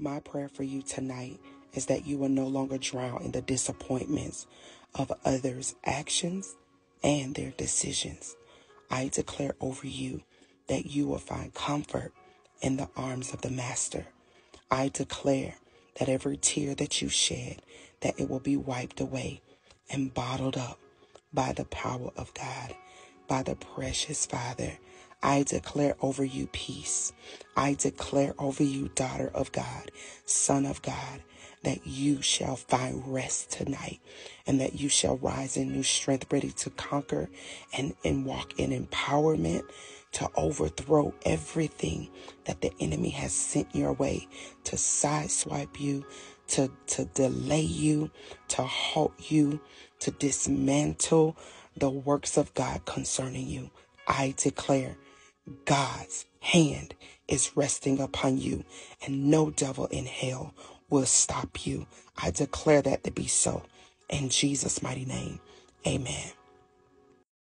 My prayer for you tonight is that you will no longer drown in the disappointments of others' actions and their decisions. I declare over you that you will find comfort in the arms of the Master. I declare that every tear that you shed, that it will be wiped away and bottled up by the power of God, by the precious Father. I declare over you peace. I declare over you, daughter of God, son of God, that you shall find rest tonight and that you shall rise in new strength, ready to conquer and, and walk in empowerment to overthrow everything that the enemy has sent your way to sideswipe you, to, to delay you, to halt you, to dismantle the works of God concerning you. I declare God's hand is resting upon you, and no devil in hell will stop you. I declare that to be so. In Jesus' mighty name, amen.